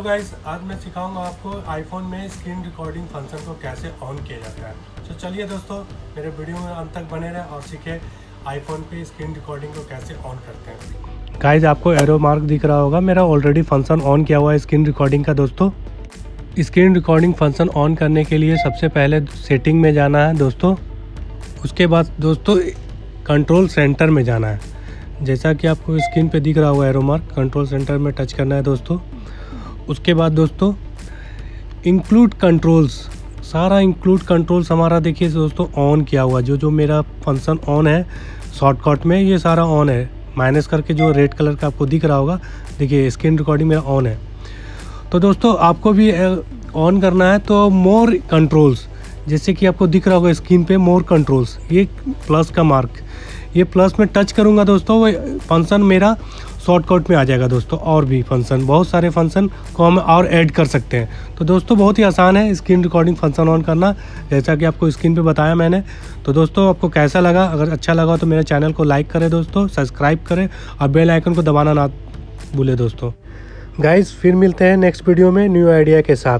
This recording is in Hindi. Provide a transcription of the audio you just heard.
हेलो गाइस आज मैं सिखाऊँगा आपको आईफोन में स्क्रीन रिकॉर्डिंग फ़ंक्शन को कैसे ऑन किया जाता है। तो चलिए दोस्तों, मेरे वीडियो में अंत तक बने रहें और सीखें आईफोन पे स्क्रीन रिकॉर्डिंग को कैसे ऑन करते हैं। गाइस आपको एरो मार्क दिख रहा होगा। मेरा ऑलरेडी फ़ंक्शन ऑन किया हुआ है स्क्रीन रिकॉर्डिंग का दोस्तों। स्क्रीन रिकॉर्डिंग फ़ंक्शन ऑन करने के लिए सबसे पहले सेटिंग में जाना है दोस्तों। उसके बाद दोस्तों कंट्रोल सेंटर में जाना है। जैसा कि आपको स्क्रीन पे दिख रहा होगा एरो मार्क कंट्रोल सेंटर में टच करना है दोस्तों। उसके बाद दोस्तों इंक्लूड कंट्रोल्स सारा इंक्लूड कंट्रोल्स हमारा देखिए दोस्तों ऑन किया हुआ, जो जो मेरा फ़ंक्शन ऑन है शॉर्टकट में ये सारा ऑन है। माइनस करके जो रेड कलर का आपको दिख रहा होगा, देखिए स्क्रीन रिकॉर्डिंग मेरा ऑन है। तो दोस्तों, आपको भी ऑन करना है तो मोर कंट्रोल्स जैसे कि आपको दिख रहा होगा स्क्रीन पे मोर कंट्रोल्स ये प्लस का मार्क ये प्लस में टच करूँगा दोस्तों, वो फ़ंक्शन मेरा शॉर्टकट में आ जाएगा दोस्तों, और भी फ़ंक्शन बहुत सारे फ़ंक्शन को हम और ऐड कर सकते हैं। तो दोस्तों, बहुत ही आसान है स्क्रीन रिकॉर्डिंग फ़ंक्शन ऑन करना, जैसा कि आपको स्क्रीन पे बताया मैंने। तो दोस्तों, आपको कैसा लगा? अगर अच्छा लगा तो मेरे चैनल को लाइक करें दोस्तों सब्सक्राइब करें, और बेल आइकन को दबाना ना भूलें दोस्तों। गाइज़ फिर मिलते हैं नेक्स्ट वीडियो में न्यू आइडिया के साथ।